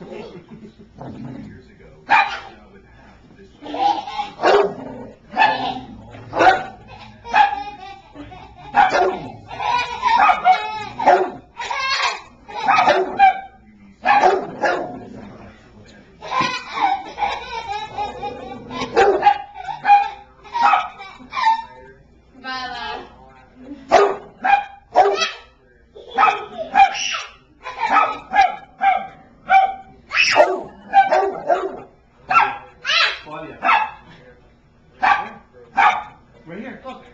Years ago, with half this Right here, look.